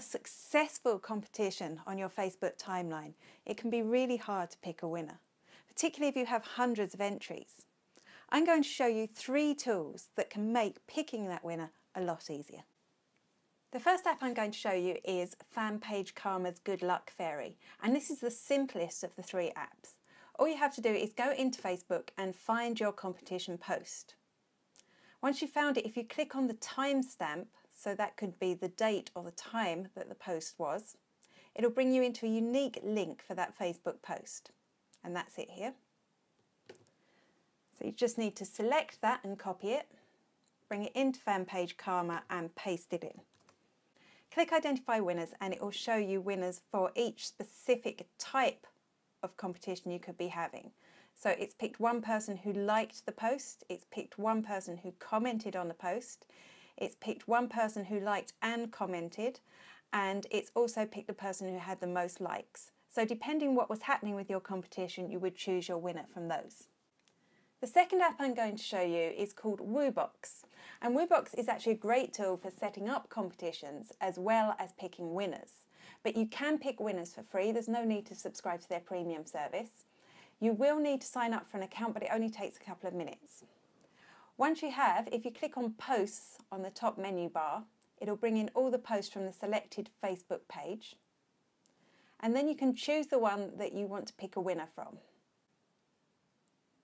a successful competition on your Facebook timeline, it can be really hard to pick a winner, particularly if you have hundreds of entries. I'm going to show you three tools that can make picking that winner a lot easier. The first app I'm going to show you is FanPage Karma's Good Luck Fairy, and this is the simplest of the three apps. All you have to do is go into Facebook and find your competition post. Once you've found it, if you click on the timestamp, so that could be the date or the time that the post was, it'll bring you into a unique link for that Facebook post. And that's it here. So you just need to select that and copy it, bring it into FanPage Karma and paste it in. Click Identify Winners and it will show you winners for each specific type of competition you could be having. So it's picked one person who liked the post, it's picked one person who commented on the post, it's picked one person who liked and commented, and it's also picked a person who had the most likes. So depending what was happening with your competition, you would choose your winner from those. The second app I'm going to show you is called Woobox. And Woobox is actually a great tool for setting up competitions as well as picking winners. But you can pick winners for free, there's no need to subscribe to their premium service. You will need to sign up for an account, but it only takes a couple of minutes. Once you have, if you click on Posts on the top menu bar, it'll bring in all the posts from the selected Facebook page. And then you can choose the one that you want to pick a winner from.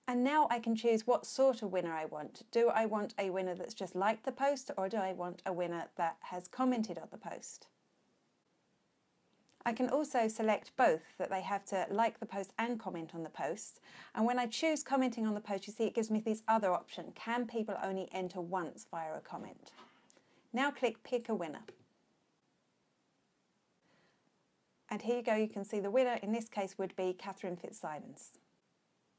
And now I can choose what sort of winner I want. Do I want a winner that's just liked the post or do I want a winner that has commented on the post? I can also select both, that they have to like the post and comment on the post. And when I choose commenting on the post, you see it gives me this other option. Can people only enter once via a comment? Now click pick a winner. And here you go, you can see the winner in this case would be Catherine Fitzsimons.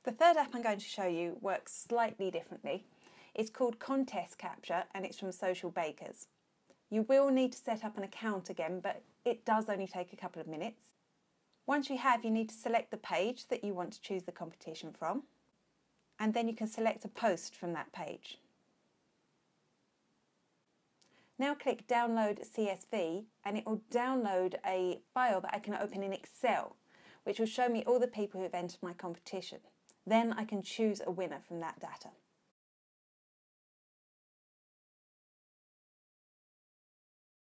The third app I'm going to show you works slightly differently. It's called Contest Capture and it's from Social Bakers. You will need to set up an account again, but it does only take a couple of minutes. Once you have, you need to select the page that you want to choose the competition from, and then you can select a post from that page. Now click Download CSV and it will download a file that I can open in Excel, which will show me all the people who have entered my competition. Then I can choose a winner from that data.